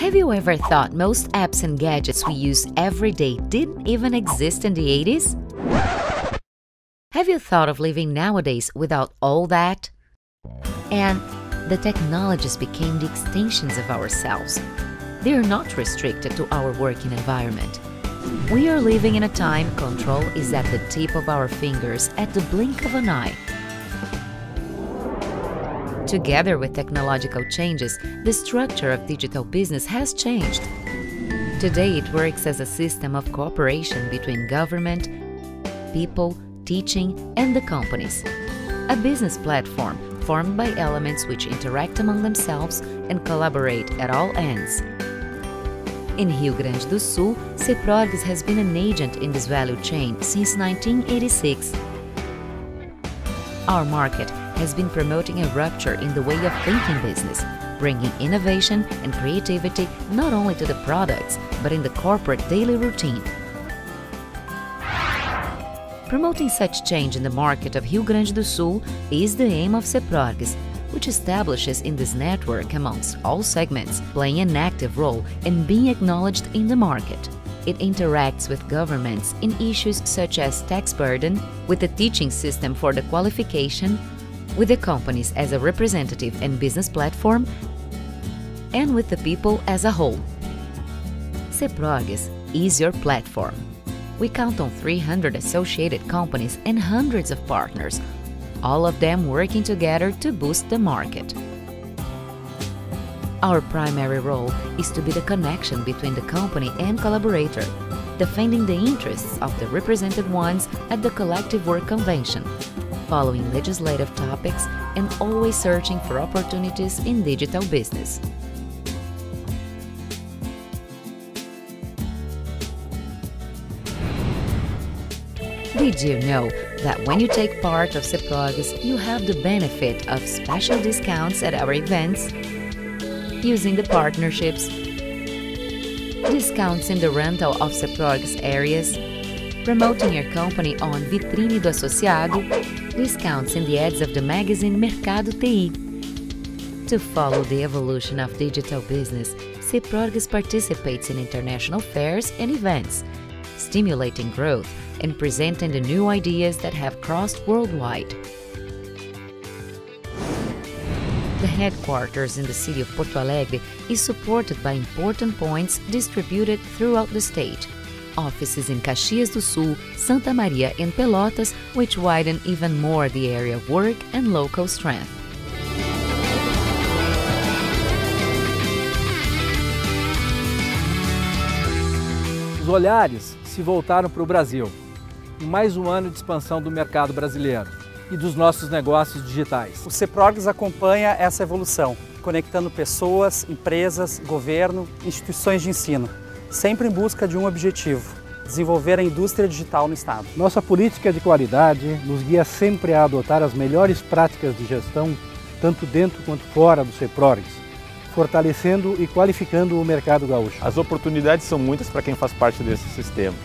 Have you ever thought most apps and gadgets we use every day didn't even exist in the 80s? Have you thought of living nowadays without all that? And the technologies became the extensions of ourselves. They are not restricted to our working environment. We are living in a time control is at the tip of our fingers at the blink of an eye. Together with technological changes, the structure of digital business has changed. Today it works as a system of cooperation between government, people, teaching, and the companies. A business platform formed by elements which interact among themselves and collaborate at all ends. In Rio Grande do Sul, SEPRORGS has been an agent in this value chain since 1986. Our market has been promoting a rupture in the way of thinking business, bringing innovation and creativity not only to the products, but in the corporate daily routine. Promoting such change in the market of Rio Grande do Sul is the aim of SEPRORGS, which establishes in this network amongst all segments, playing an active role and being acknowledged in the market. It interacts with governments in issues such as tax burden, with the teaching system for the qualification, with the companies as a representative and business platform, and with the people as a whole. SEPRORGS is your platform. We count on 300 associated companies and hundreds of partners all of them working together to boost the market. Our primary role is to be the connection between the company and collaborator, defending the interests of the represented ones at the Collective Work Convention, following legislative topics and always searching for opportunities in digital business. Did you know that when you take part of SEPRORGS, you have the benefit of special discounts at our events, using the partnerships, discounts in the rental of SEPRORGS areas, promoting your company on Vitrine do Associado, discounts in the ads of the magazine Mercado TI. To follow the evolution of digital business, SEPRORGS participates in international fairs and events, stimulating growth and presenting the new ideas that have crossed worldwide. The headquarters in the city of Porto Alegre is supported by important points distributed throughout the state. Offices in Caxias do Sul, Santa Maria and Pelotas, which widen even more the area of work and local strength. Os olhares se voltaram para o Brasil em mais um ano de expansão do mercado brasileiro e dos nossos negócios digitais. O CEPROGS acompanha essa evolução, conectando pessoas, empresas, governo, instituições de ensino, sempre em busca de um objetivo, desenvolver a indústria digital no Estado. Nossa política de qualidade nos guia sempre a adotar as melhores práticas de gestão, tanto dentro quanto fora do CEPROGS, fortalecendo e qualificando o mercado gaúcho. As oportunidades são muitas para quem faz parte desse sistema.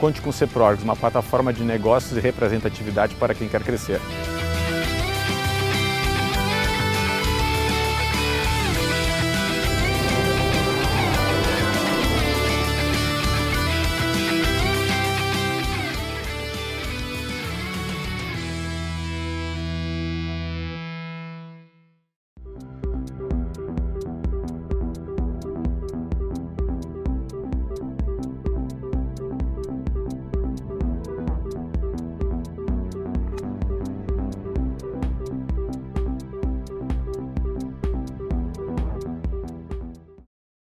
Conte com o CEPROGS, uma plataforma de negócios e representatividade para quem quer crescer.